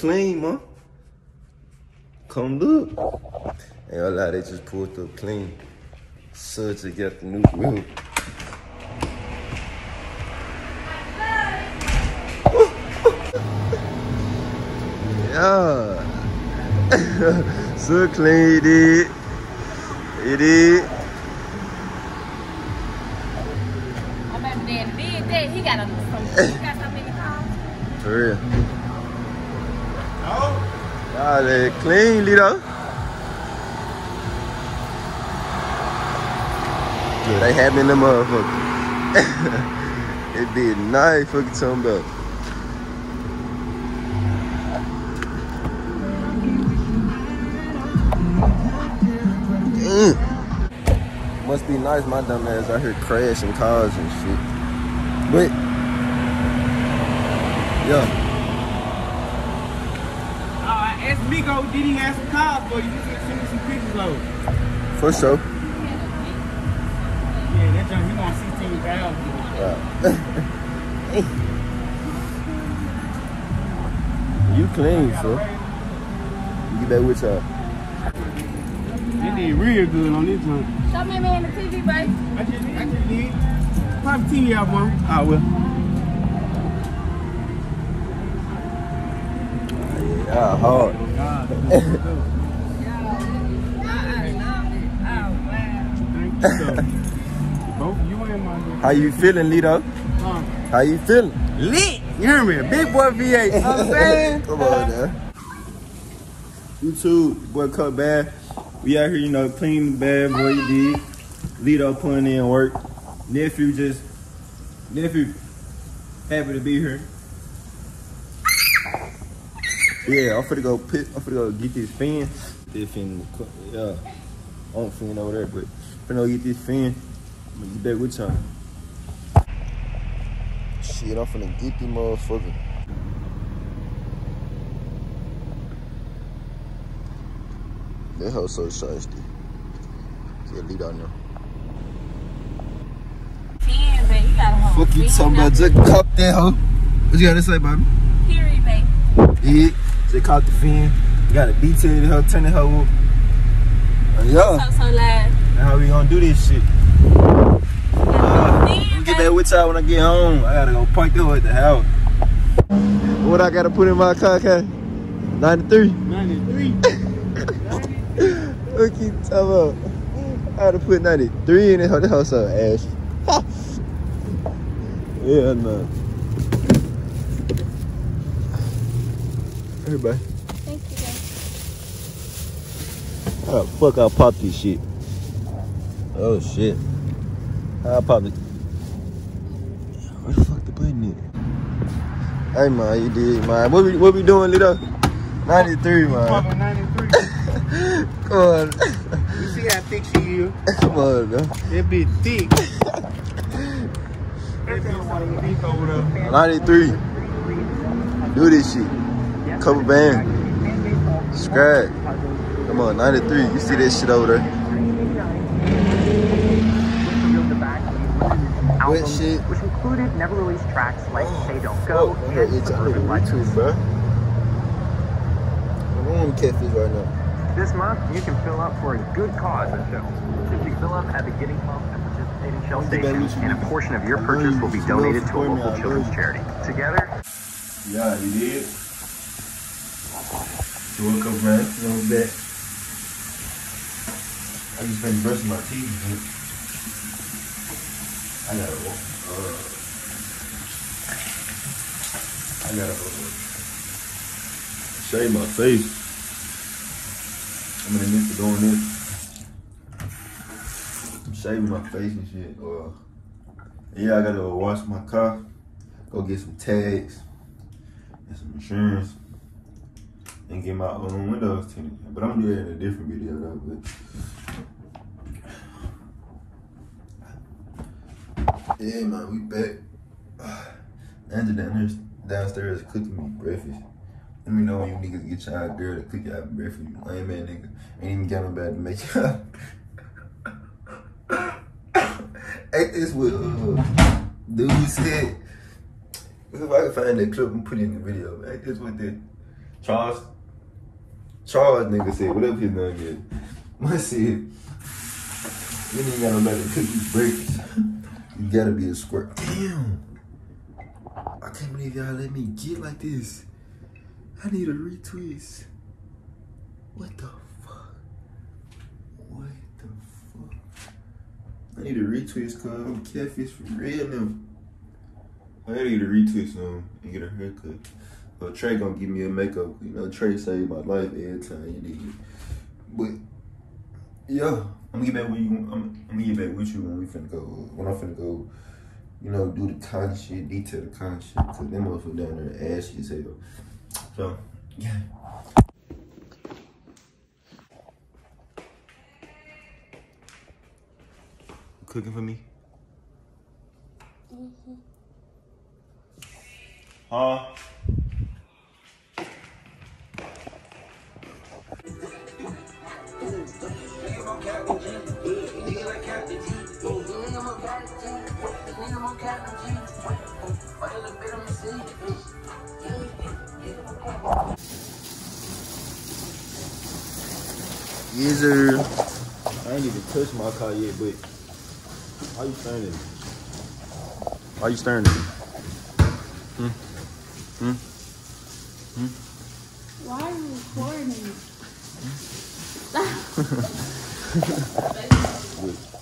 clean, man. Come look. Ain't gonna lie, they just pulled up clean. Such a got the new wheel. yeah. so clean, it is. It is. My baby daddy did that. He got a he got so many calls. For real. Y'all they clean, Lito. Yeah, they having them motherfuckers. it did nice fucking something. Mm. Must be nice, my dumb ass out here crashing cars and shit. But, yeah. Oh, I asked Miko, did he have some cars for you? You can send me some pictures of it. For sure. Yeah, that junk, he want 16000 you clean, so you get that with y'all. They did real good on this one. Show me me in the TV, babe. I just, I just did. Probably TV out one. I will. Yeah, hard. You, sir. Both you and my How you feeling, Lito? Huh? How you feeling? Lit! You hear me? Big boy V8. You know I'm saying? Come on, man. YouTube, boy, cut bad. We out here, you know, clean the bad boy you did. Lito putting in work. Nephew just, nephew, happy to be here. Yeah, I'm finna go pit, I'm finna go get this fin. This fin, yeah, on fin over there, but finna go get this fin. I'm gonna get back with y'all. Shit, I'm finna get this motherfucker. That hoe so shiesty. Yeah, lead on there. Ten, babe. You got a home. Fuck you talking about? Just cop that hoe. What you gotta say, baby? Period, babe. Yeah, just caught the fin. You gotta detail the hoe, turn the hoe up. Uh, yeah, So, so loud. that's how we gonna do this shit. Uh, I'll get back with y'all when I get home. I gotta go park the hoe at the house. What I gotta put in my car, car? 93. 93. What you talking about? I had to put 93 in it. This house so ass. yeah, no. Everybody. Thank you, babe. How the fuck I pop this shit? Oh shit. How I pop it? Where the fuck the button is? Hey man, you did man. What we what we doing, little? 93 man. 93. Come on. You see how thick she is? Come on, man. That bitch thick. that bitch thick 93. Do this shit. Couple band. Subscribe. Come on, 93. You see that shit over there? Wet shit. which included never released tracks like oh, Say Don't Oh, Go I got and itch. I Suburban need Legends. YouTube, bro. I want catfish right now. This month, you can fill up for a good cause at Shell. Simply fill up at the Getting Pump and participating Shell Thank stations, and a portion of your purchase will be donated to a local children's charity. Together, Yeah, he did. So what comes man? You know that. I just been brushing my teeth. Man. I gotta walk. Uh, I gotta uh, shave my face. I'm in the midst of doing this. I'm shaving my face and shit. Uh, yeah, I gotta go wash my car. Go get some tags and some insurance and get my own windows tinted. But I'm gonna do that in a different video though. But yeah, man, we back. Angela down there, downstairs cooking me breakfast. Let me know when you niggas get y'all girl to cook y'all breakfast. You lame man nigga. Ain't even got nobody to make y'all. Ain't this what uh, dude said? If I can find that clip and put it in the video, man. This what the Charles Charles nigga said, whatever his name is. My said, you ain't got nobody to cook these breakfast. You gotta be a squirt. Damn. I can't believe y'all let me get like this. I need a retwist. What the fuck? What the fuck? I need a retwist, cuz I'm catfish for real now. I need a retwist um, and get a haircut. Well, Trey gonna give me a makeup. You know, Trey saved my life every time you need it. But yeah, I'm gonna get back with you. I'm, I'm gonna get back with you when we finna go. When I'm finna go, you know, do the con shit, detail the con shit. Cause them motherfuckers down there ashy as hell. So, yeah. Cooking for me? Mm-hmm. Huh? Yes, sir. I ain't even touched my car yet, but why you staring at me? Why you staring at me? Hmm? Hmm? Hmm? Why are you recording? I'm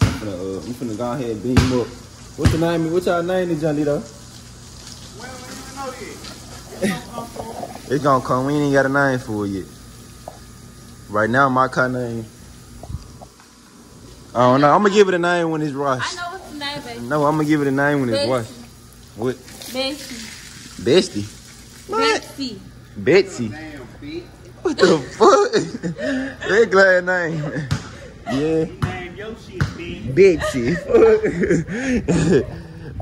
finna, uh, I'm finna go ahead and beam up. What's your name? What's your name, Johnny, though? Well, we don't know yet. It's gonna come. We ain't got a name for it yet. Right now, my car name. I don't know. I'm gonna give it a name when it's I know what's the name, baby. No, I'm gonna give it a name when it's Bessie. washed. What? Bessie. Bestie? What? Betsy. Betsy. What the fuck? Red glad name. Yeah. Name your shit, bitch. Betsy.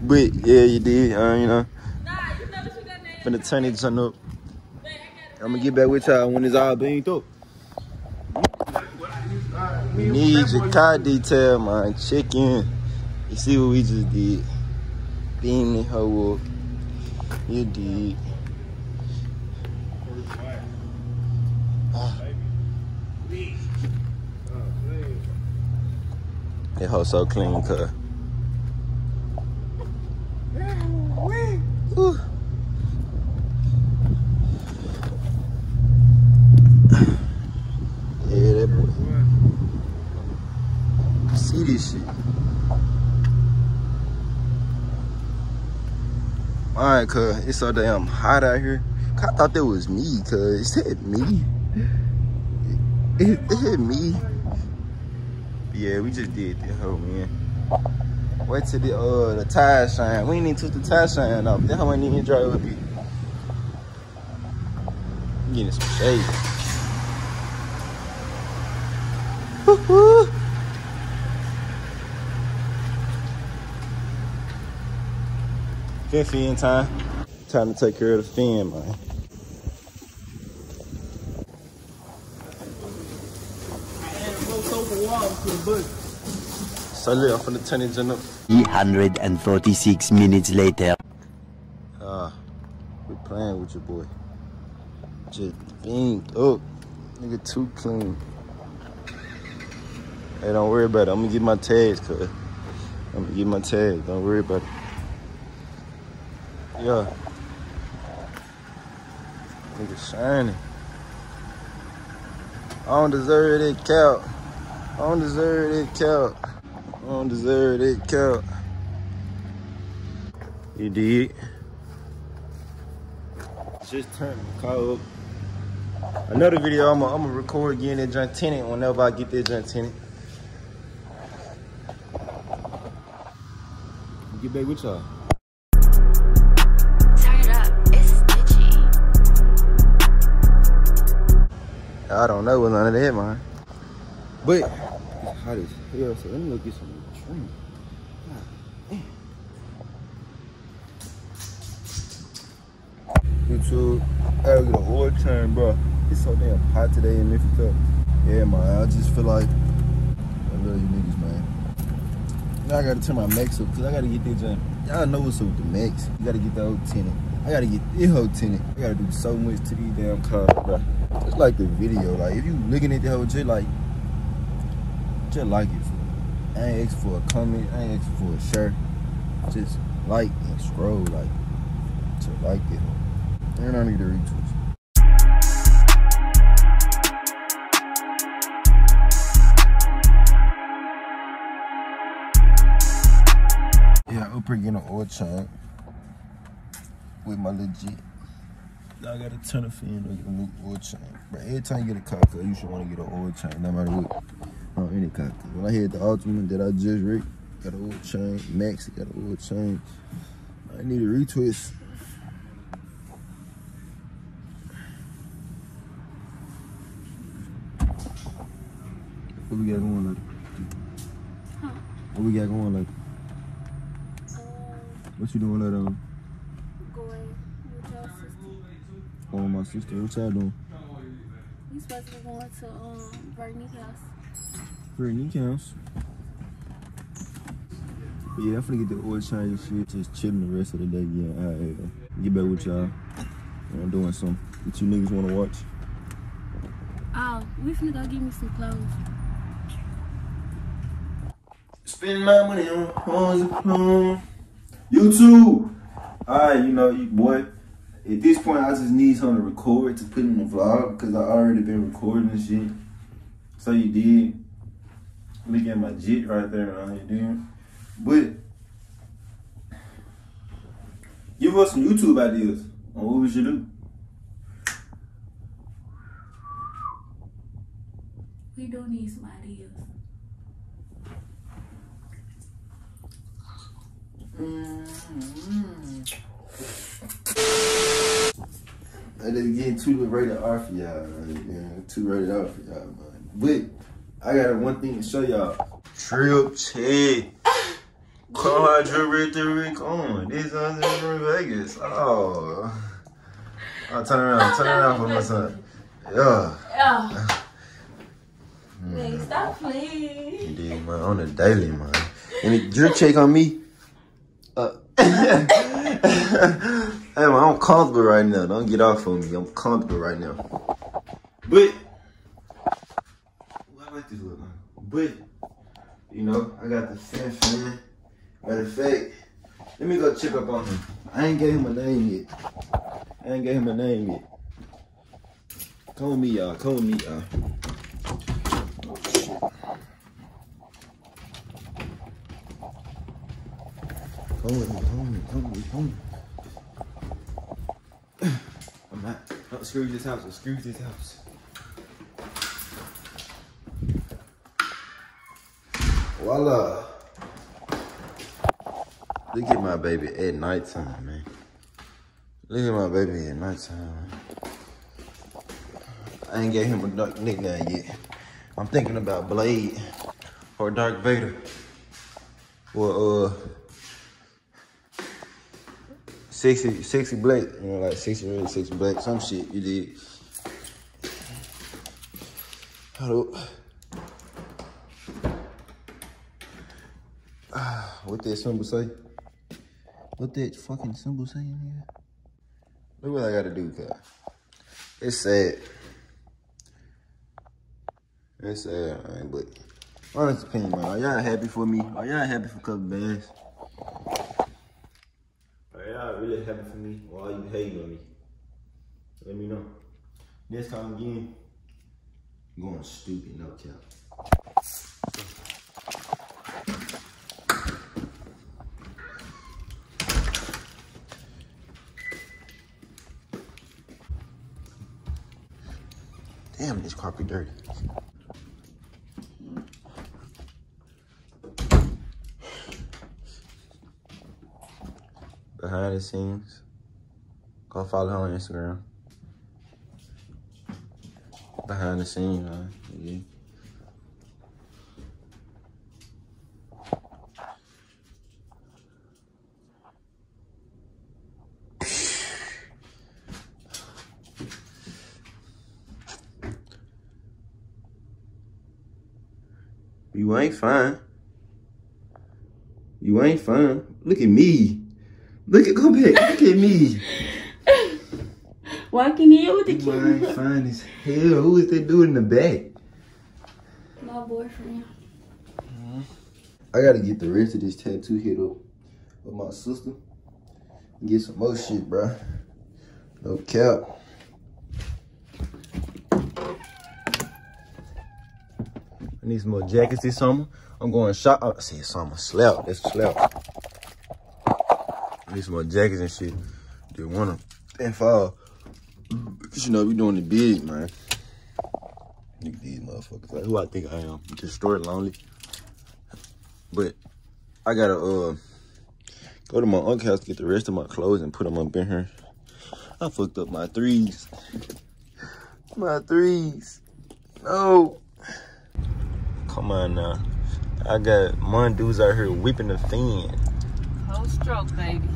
but yeah, you did. Uh, you know, Nah, you know what you got name? finna turn it up. Wait, I got I'm gonna get back with y'all when it's all beamed up. We need your car detail, man. Check in. You see what we just did. Beam the hoe up. You did. Ah. That hoe so clean, cuz. Ooh. Yeah, that boy. Alright, cuz, it's so damn hot out here. I thought that was me, cuz. It hit me. It, it said me. Yeah, we just did that hoe, man. Wait till the uh the tire shine. We even took the tire shine off. That hoe ain't even dry with me. Getting some shade. Woo-hoo. Fin in time. Time to take care of the fin, man. And go soap and water to the bush. So look, I'm finna turn it up. 346 minutes later. Ah, we playing with your boy. Just beamed up. Nigga too clean. Hey, don't worry about it. I'm gonna get my tags, cuz. I'm gonna get my tags. Don't worry about it. Yeah. Nigga shining. I don't deserve that count. I don't deserve that count. I don't deserve that count. You did. Just turn the car up. Another video I'm gonna record again that junk tenant whenever I get that junk tenant. Get back with y'all. I don't know what's none of that, man. But it's hot as hell, so let me go get some drink. YouTube, I gotta get an oil turn, bro. It's so damn hot today in Memphis. Though. Yeah, man. I just feel like I love you niggas, man. Now I gotta turn my max up because I gotta get that jump. Y'all know what's up with the max. You gotta get the old tenant. I gotta get this whole tinted. I gotta do so much to these damn cars, bro. Like the video, like if you looking at the whole just like, just like it. For, I ain't asking for a comment. I ain't asking for a share. Just like and scroll, like to like it. And I need to retweet. Yeah, I'm getting an oil change with my legit. Now I got a ton of fin to get a new oil change. But every time you get a cause you should want to get an oil chain, no matter what. On any car. 'Cause When I hit the Ultimate that I just rigged, got an oil chain. Max got an oil chain. I need a retwist. What we got going like? What we got going like? What you doing at um? Going with your sister. Oh, my sister. What y'all doing? We supposed to be going to um Brittany's house. Brittany house. But yeah, I'm finna get the oil change shit. Just chilling the rest of the day. Yeah, alright. uh, Get back with y'all. I'm doing some. What you niggas wanna watch? Oh, we finna go get me some clothes. Spend my money on horns and plum. YouTube. Alright, you know, you boy. At this point, I just need something to record to put in the vlog because I already been recording and shit. So you did. Look at my jit right there, I right there. But give us some YouTube ideas on what we should do. We don't need some ideas. Just getting too rated R for y'all. Yeah, too rated R for y'all, man. But I got one thing to show y'all. Trip check. To Rick on. This one's in Vegas. Oh. Oh, turn around, turn around for my son. Yeah. Oh. Man, stop playing. Indeed, man. On the daily, man. And the drip check on me. Uh, hey, man, I'm comfortable right now. Don't get off on me. I'm comfortable right now. But, well, I like this look, man. But, you know, I got the fan fan. Matter of fact, let me go check up on him. I ain't gave him a name yet. I ain't gave him a name yet. With me, y'all. With me, y'all. With me, with me, with me, with me. I'm not. This house. Screw this house. Voila. Look at my baby at nighttime, man. Look at my baby at nighttime, man. I ain't gave him a dark nickname yet. I'm thinking about Blade or Dark Vader. Or uh sexy sexy black, you know, like sexy red, sexy black, some shit you did. Hello. Ah, what that symbol say? What that fucking symbol say in here? Look what I gotta do, cuz. It's sad. It's sad, man, but honest opinion, man. Are y'all happy for me? Are y'all happy for couple bands? Are y'all really happy for me or are you hating on me? Let me know. Next time again, I'm going stupid, no cap. Damn, this carpet dirty. Behind the scenes. Go follow her on Instagram. Behind the scenes, man. Yeah. You ain't fine. You ain't fine. Look at me. Look at, go back. Look at me. Walking here with the mind camera. fine as hell. Who is that dude in the back? My boyfriend. I gotta get the rest of this tattoo hit up with my sister. Get some more shit, bro. No cap. I need some more jackets this summer. I'm going shop. Oh, I say summer. Slap. That's slap. I need some more jackets and shit. Do want them. And fall. You know, we doing the big, man. Look at these motherfuckers. Like, who I think I am. Just short, lonely. But I gotta uh go to my uncle's house to get the rest of my clothes and put them up in here. I fucked up my threes. My threes. No. Come on now. I got mon dudes out here whipping the fan. Whole stroke, baby.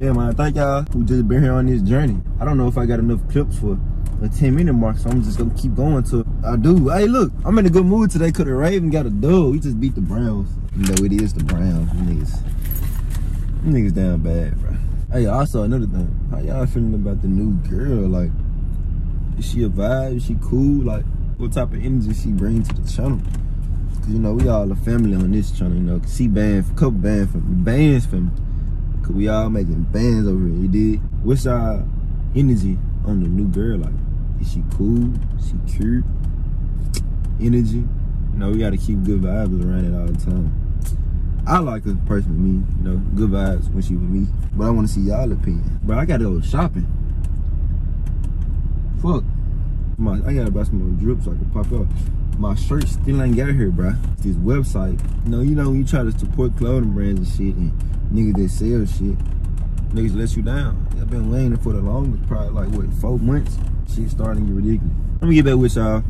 Yeah, man. Thank y'all who just been here on this journey. I don't know if I got enough clips for a 10 minute mark, so I'm just gonna keep going till I do. Hey, look, I'm in a good mood today because the Raven got a dub. We just beat the Browns. You know, it is the Browns. Niggas, niggas down bad, bro. Hey, also another thing. How y'all feeling about the new girl? Like, is she a vibe? Is she cool? Like, what type of energy she bring to the channel? Cause you know we all a family on this channel. You know, see band, couple band for bands for. Cause we all making bands over here. You did. What's our energy on the new girl? Like, is she cool? Is she cute? Energy. You know, we gotta keep good vibes around it all the time. I like her personally, me, you know, good vibes when she with me. But I wanna see y'all opinion. But I gotta go shopping. Fuck. My, I gotta buy some more drips so I can pop up. My shirt still ain't got here, bro. This website. You know, you know when you try to support clothing brands and shit and niggas that sell shit, niggas let you down. I've been waiting for the longest, probably like what, four months? Shit starting to get ridiculous. Let me get back with y'all.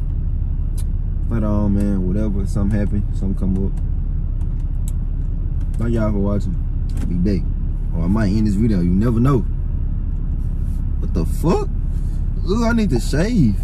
But um man, whatever, something happen, something come up. Thank y'all for watching. I'll be back. Or I might end this video, you never know. What the fuck? Look, I need to shave.